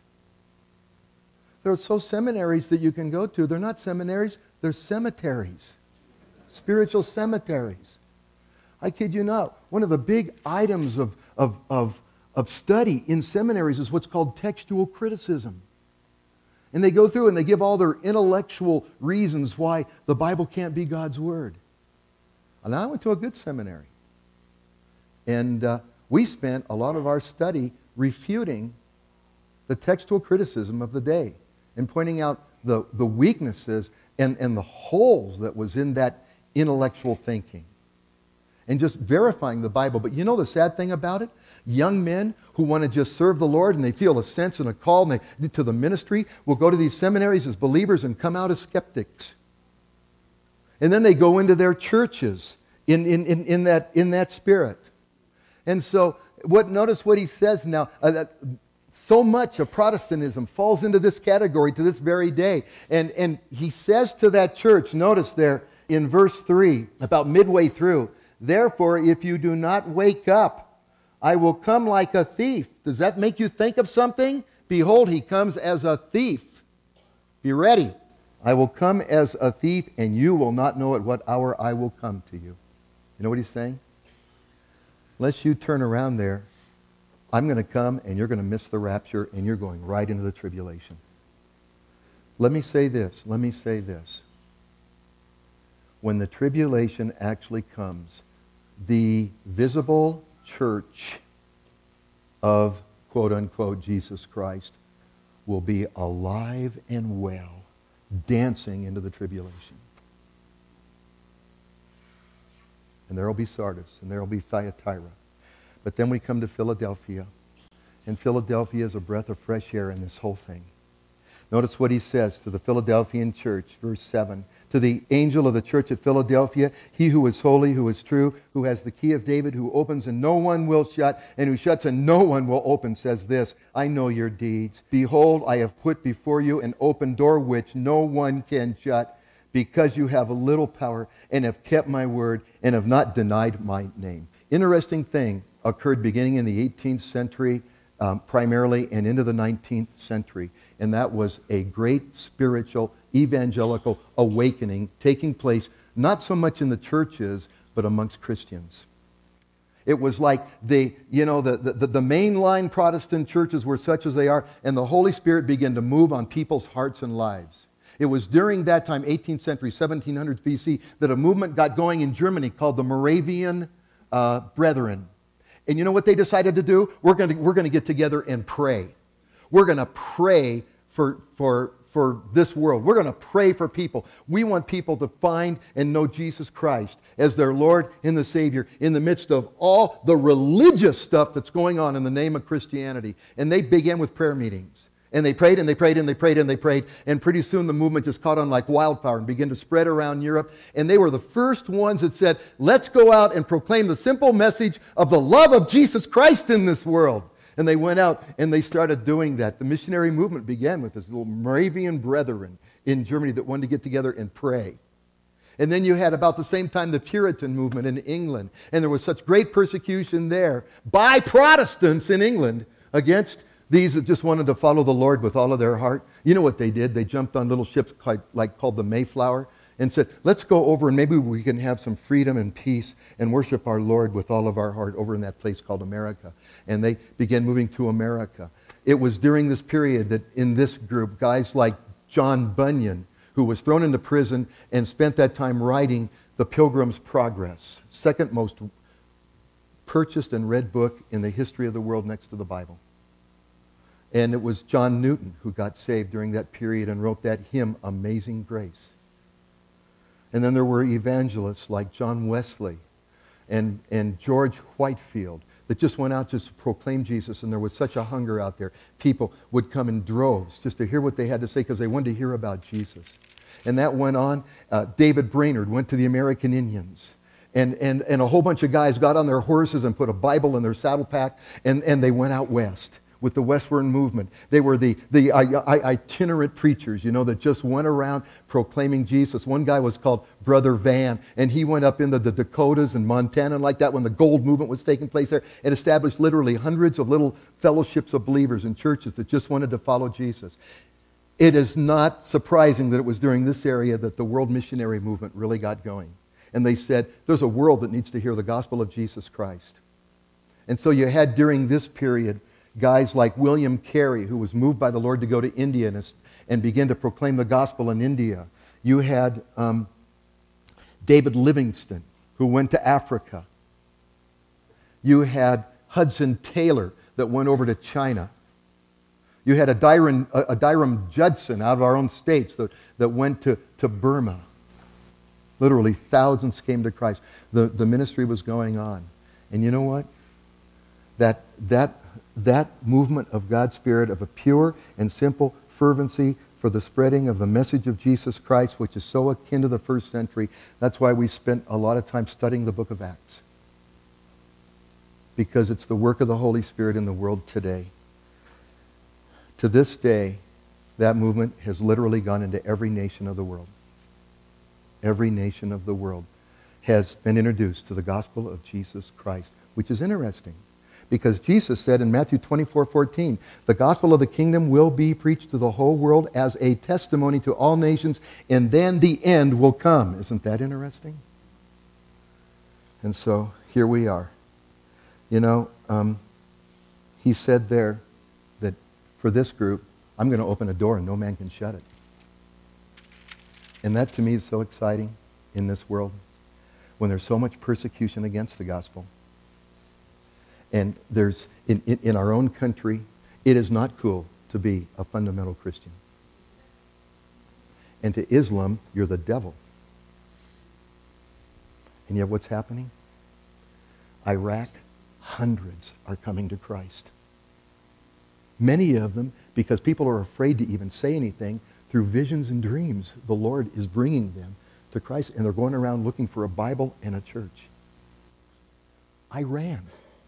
there are so seminaries that you can go to. They're not seminaries, they're cemeteries, spiritual cemeteries. I kid you not. One of the big items of, of, of, of study in seminaries is what's called textual criticism. And they go through and they give all their intellectual reasons why the Bible can't be God's Word. And I went to a good seminary. And uh, we spent a lot of our study refuting the textual criticism of the day and pointing out the, the weaknesses and, and the holes that was in that intellectual thinking and just verifying the Bible. But you know the sad thing about it? Young men who want to just serve the Lord and they feel a sense and a call and they, to the ministry will go to these seminaries as believers and come out as skeptics. And then they go into their churches in, in, in, in, that, in that spirit. And so what, notice what he says now. Uh, so much of Protestantism falls into this category to this very day. And, and he says to that church, notice there in verse 3, about midway through, Therefore, if you do not wake up, I will come like a thief. Does that make you think of something? Behold, he comes as a thief. Be ready. I will come as a thief, and you will not know at what hour I will come to you. You know what he's saying? Unless you turn around there, I'm going to come and you're going to miss the rapture and you're going right into the tribulation. Let me say this. Let me say this. When the tribulation actually comes, the visible church of quote unquote Jesus Christ will be alive and well, dancing into the tribulation. and there will be Sardis, and there will be Thyatira. But then we come to Philadelphia, and Philadelphia is a breath of fresh air in this whole thing. Notice what he says to the Philadelphian church, verse 7. To the angel of the church at Philadelphia, he who is holy, who is true, who has the key of David, who opens and no one will shut, and who shuts and no one will open, says this I know your deeds. Behold, I have put before you an open door which no one can shut because you have a little power and have kept my word and have not denied my name. Interesting thing occurred beginning in the 18th century, um, primarily, and into the 19th century, and that was a great spiritual evangelical awakening taking place not so much in the churches, but amongst Christians. It was like the, you know, the, the, the mainline Protestant churches were such as they are, and the Holy Spirit began to move on people's hearts and lives. It was during that time, 18th century, 1700s BC, that a movement got going in Germany called the Moravian uh, Brethren. And you know what they decided to do? We're going to, we're going to get together and pray. We're going to pray for, for, for this world. We're going to pray for people. We want people to find and know Jesus Christ as their Lord and the Savior in the midst of all the religious stuff that's going on in the name of Christianity. And they began with prayer meetings. And they prayed and they prayed and they prayed and they prayed. And pretty soon the movement just caught on like wildfire and began to spread around Europe. And they were the first ones that said, let's go out and proclaim the simple message of the love of Jesus Christ in this world. And they went out and they started doing that. The missionary movement began with this little Moravian brethren in Germany that wanted to get together and pray. And then you had about the same time the Puritan movement in England. And there was such great persecution there by Protestants in England against these that just wanted to follow the Lord with all of their heart. You know what they did? They jumped on little ships like, like called the Mayflower and said, let's go over and maybe we can have some freedom and peace and worship our Lord with all of our heart over in that place called America. And they began moving to America. It was during this period that in this group, guys like John Bunyan, who was thrown into prison and spent that time writing The Pilgrim's Progress, second most purchased and read book in the history of the world next to the Bible. And it was John Newton who got saved during that period and wrote that hymn, Amazing Grace. And then there were evangelists like John Wesley and, and George Whitefield that just went out just to proclaim Jesus, and there was such a hunger out there. People would come in droves just to hear what they had to say because they wanted to hear about Jesus. And that went on. Uh, David Brainerd went to the American Indians. And, and, and a whole bunch of guys got on their horses and put a Bible in their saddle pack, and, and they went out west with the westward movement. They were the, the itinerant preachers, you know, that just went around proclaiming Jesus. One guy was called Brother Van, and he went up into the Dakotas and Montana and like that when the gold movement was taking place there and established literally hundreds of little fellowships of believers and churches that just wanted to follow Jesus. It is not surprising that it was during this area that the world missionary movement really got going. And they said, there's a world that needs to hear the gospel of Jesus Christ. And so you had during this period guys like William Carey, who was moved by the Lord to go to India and, and begin to proclaim the gospel in India. You had um, David Livingstone, who went to Africa. You had Hudson Taylor that went over to China. You had Adoniram, Adoniram Judson out of our own states that, that went to, to Burma. Literally, thousands came to Christ. The, the ministry was going on. And you know what? That, that that movement of God's Spirit of a pure and simple fervency for the spreading of the message of Jesus Christ, which is so akin to the first century. That's why we spent a lot of time studying the book of Acts. Because it's the work of the Holy Spirit in the world today. To this day, that movement has literally gone into every nation of the world. Every nation of the world has been introduced to the gospel of Jesus Christ, which is interesting. Because Jesus said in Matthew 24 14, the gospel of the kingdom will be preached to the whole world as a testimony to all nations, and then the end will come. Isn't that interesting? And so here we are. You know, um, he said there that for this group, I'm going to open a door and no man can shut it. And that to me is so exciting in this world when there's so much persecution against the gospel. And there's, in, in, in our own country, it is not cool to be a fundamental Christian. And to Islam, you're the devil. And yet what's happening? Iraq, hundreds are coming to Christ. Many of them, because people are afraid to even say anything, through visions and dreams, the Lord is bringing them to Christ, and they're going around looking for a Bible and a church. Iran.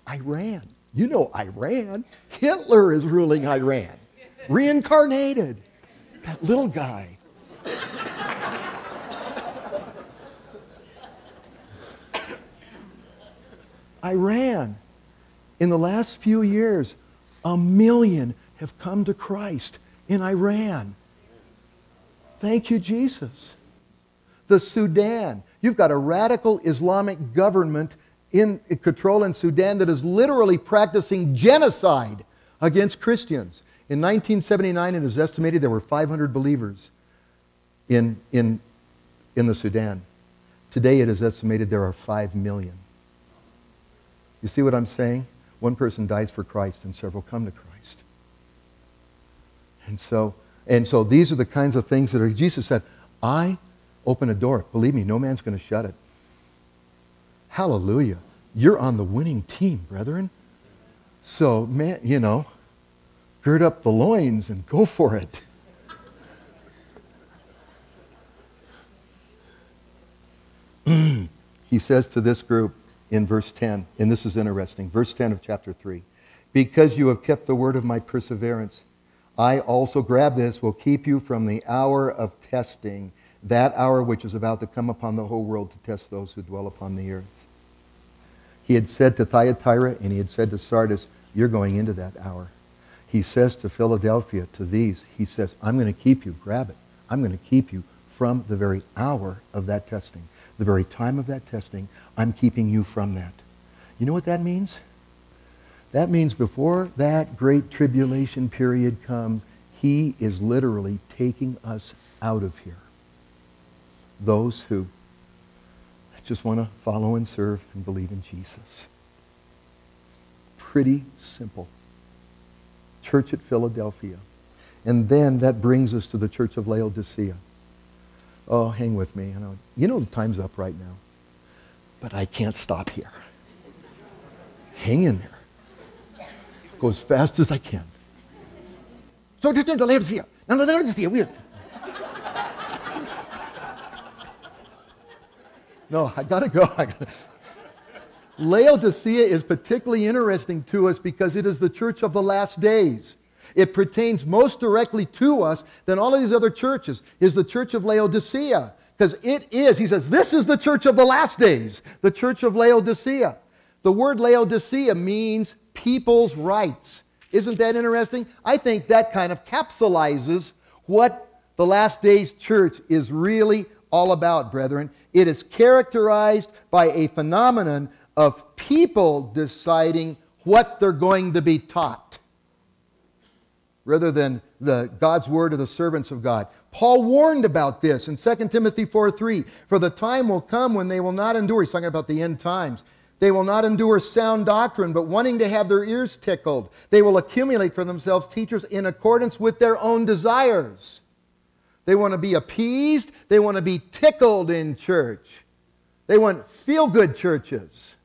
Iran. You know Iran. Hitler is ruling Iran. Reincarnated. That little guy. Iran. In the last few years, a million have come to Christ in Iran. Thank you, Jesus. The Sudan. You've got a radical Islamic government in control in Sudan that is literally practicing genocide against Christians. In 1979, it is estimated there were 500 believers in, in, in the Sudan. Today, it is estimated there are 5 million. You see what I'm saying? One person dies for Christ and several come to Christ. And so, and so these are the kinds of things that are, Jesus said, I open a door. Believe me, no man's going to shut it. Hallelujah. You're on the winning team, brethren. So, man, you know, gird up the loins and go for it. [CLEARS THROAT] he says to this group in verse 10, and this is interesting, verse 10 of chapter 3 Because you have kept the word of my perseverance, I also, grab this, will keep you from the hour of testing, that hour which is about to come upon the whole world to test those who dwell upon the earth. He had said to Thyatira and he had said to Sardis, You're going into that hour. He says to Philadelphia, to these, He says, I'm going to keep you, grab it. I'm going to keep you from the very hour of that testing the very time of that testing, I'm keeping you from that. You know what that means? That means before that great tribulation period comes, he is literally taking us out of here. Those who just want to follow and serve and believe in Jesus. Pretty simple. Church at Philadelphia. And then that brings us to the church of Laodicea. Oh, hang with me. You know, you know the time's up right now. But I can't stop here. Hang in there. Go as fast as I can. So just into Laodicea. Now Laodicea, we No, I gotta go. [LAUGHS] Laodicea is particularly interesting to us because it is the church of the last days. It pertains most directly to us than all of these other churches, is the church of Laodicea. Because it is, he says, this is the church of the last days, the church of Laodicea. The word Laodicea means people's rights. Isn't that interesting? I think that kind of capsulizes what the last days church is really all about, brethren. It is characterized by a phenomenon of people deciding what they're going to be taught rather than the God's word of the servants of God. Paul warned about this in 2 Timothy 4 3. For the time will come when they will not endure, he's talking about the end times. They will not endure sound doctrine, but wanting to have their ears tickled, they will accumulate for themselves teachers in accordance with their own desires. They want to be appeased, they want to be tickled in church. They want feel good churches.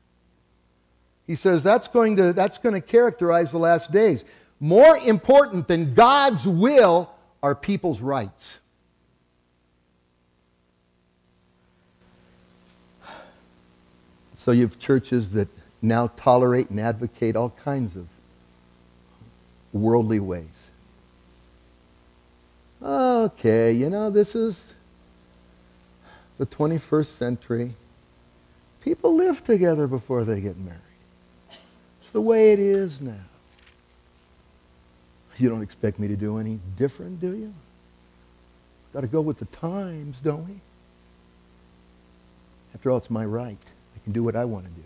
He says that's going to, that's going to characterize the last days. More important than God's will are people's rights. So you have churches that now tolerate and advocate all kinds of worldly ways. Okay, you know, this is the 21st century. People live together before they get married. It's the way it is now. You don't expect me to do any different, do you? Got to go with the times, don't we? After all, it's my right. I can do what I want to do.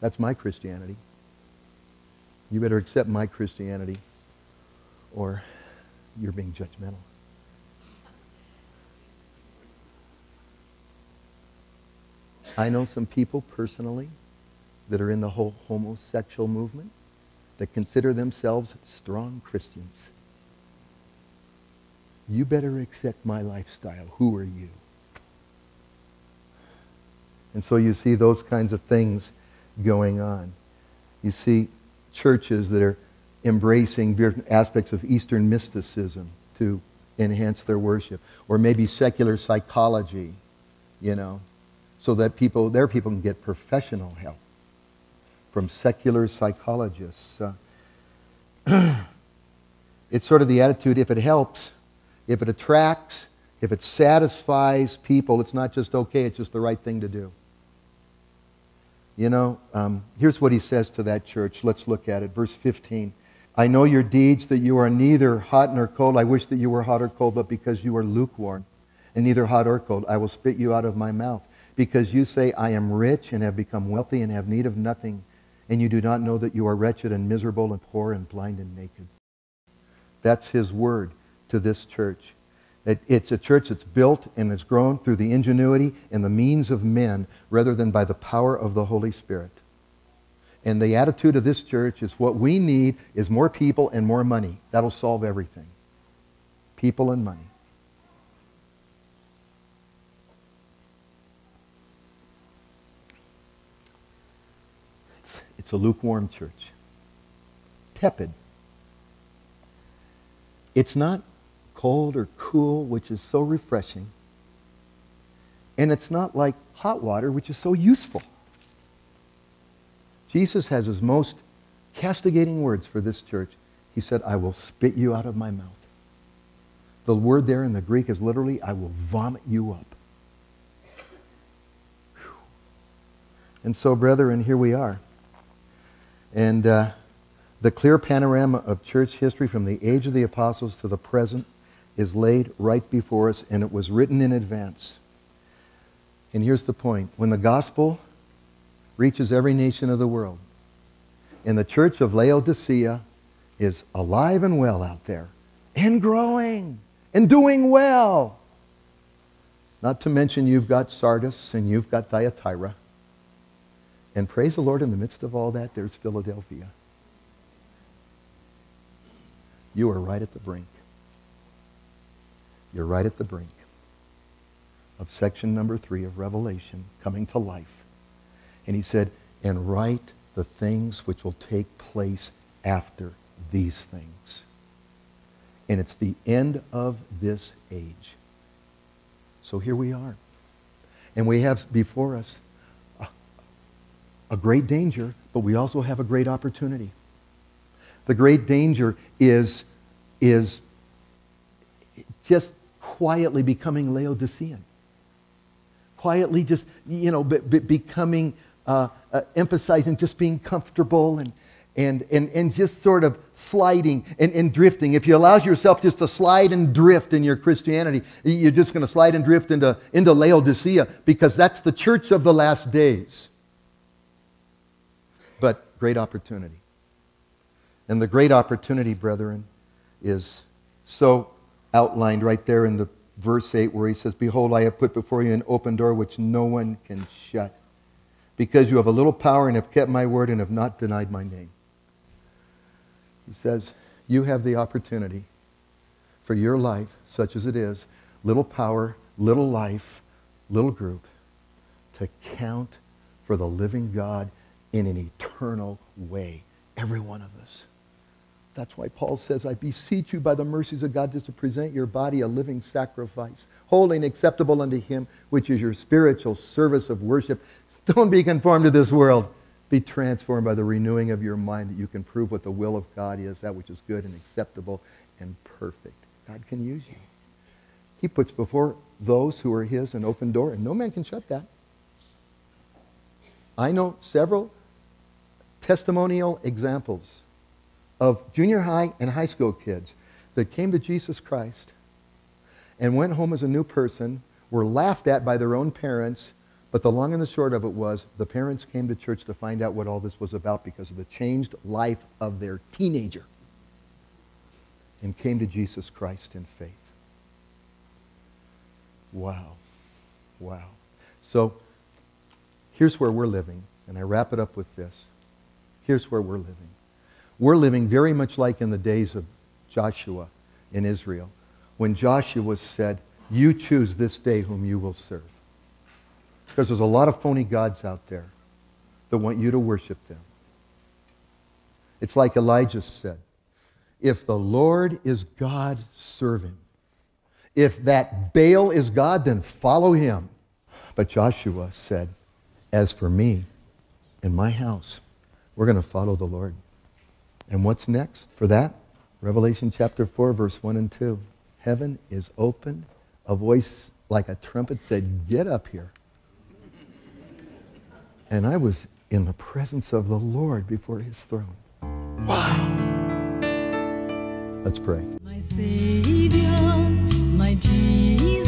That's my Christianity. You better accept my Christianity or you're being judgmental. I know some people personally that are in the whole homosexual movement that consider themselves strong Christians. You better accept my lifestyle. Who are you? And so you see those kinds of things going on. You see churches that are embracing aspects of Eastern mysticism to enhance their worship, or maybe secular psychology, you know, so that people, their people can get professional help from secular psychologists. Uh, [CLEARS THROAT] it's sort of the attitude if it helps, if it attracts, if it satisfies people, it's not just okay, it's just the right thing to do. You know, um, here's what he says to that church. Let's look at it. Verse 15. I know your deeds, that you are neither hot nor cold. I wish that you were hot or cold, but because you are lukewarm and neither hot or cold, I will spit you out of my mouth. because you say, I am rich and have become wealthy and have need of nothing, and you do not know that you are wretched and miserable and poor and blind and naked. That's his word to this church. It's a church that's built and has grown through the ingenuity and the means of men rather than by the power of the Holy Spirit. And the attitude of this church is what we need is more people and more money. That'll solve everything. People and money. It's, it's a lukewarm church. Tepid. It's not cold or cool, which is so refreshing. And it's not like hot water, which is so useful. Jesus has his most castigating words for this church. He said, I will spit you out of my mouth. The word there in the Greek is literally, I will vomit you up. And so, brethren, here we are. And uh, the clear panorama of church history from the age of the apostles to the present is laid right before us, and it was written in advance. And here's the point when the gospel reaches every nation of the world, and the church of Laodicea is alive and well out there, and growing, and doing well. Not to mention, you've got Sardis and you've got Thyatira. And praise the Lord, in the midst of all that, there's Philadelphia. You are right at the brink. You're right at the brink of section number three of Revelation coming to life. And he said, and write the things which will take place after these things. And it's the end of this age. So here we are. And we have before us a, a great danger, but we also have a great opportunity. The great danger is, is just quietly becoming Laodicean. Quietly just, you know, be, be, becoming, uh, uh, emphasizing just being comfortable and, and, and, and just sort of sliding and, and drifting. If you allow yourself just to slide and drift in your Christianity, you're just going to slide and drift into, into Laodicea because that's the church of the last days. But great opportunity. And the great opportunity, brethren, is so outlined right there in the verse 8 where he says, Behold, I have put before you an open door which no one can shut, because you have a little power and have kept my word and have not denied my name. He says, You have the opportunity for your life, such as it is, little power, little life, little group, to count for the living God in an eternal way. Every one of us. That's why Paul says, I beseech you by the mercies of God just to present your body a living sacrifice, holy and acceptable unto him, which is your spiritual service of worship. [LAUGHS] Don't be conformed to this world. Be transformed by the renewing of your mind that you can prove what the will of God is, that which is good and acceptable and perfect. God can use you. He puts before those who are his an open door, and no man can shut that. I know several testimonial examples of junior high and high school kids that came to Jesus Christ and went home as a new person, were laughed at by their own parents, but the long and the short of it was the parents came to church to find out what all this was about because of the changed life of their teenager and came to Jesus Christ in faith. Wow. Wow. So here's where we're living, and I wrap it up with this. Here's where we're living. We're living very much like in the days of Joshua in Israel, when Joshua said, You choose this day whom you will serve. Because there's a lot of phony gods out there that want you to worship them. It's like Elijah said if the Lord is God, serve him. If that Baal is God, then follow him. But Joshua said, As for me and my house, we're going to follow the Lord. And what's next for that? Revelation chapter 4, verse 1 and 2. Heaven is open. A voice like a trumpet said, Get up here. And I was in the presence of the Lord before his throne. Wow. Let's pray. My Savior, my Jesus,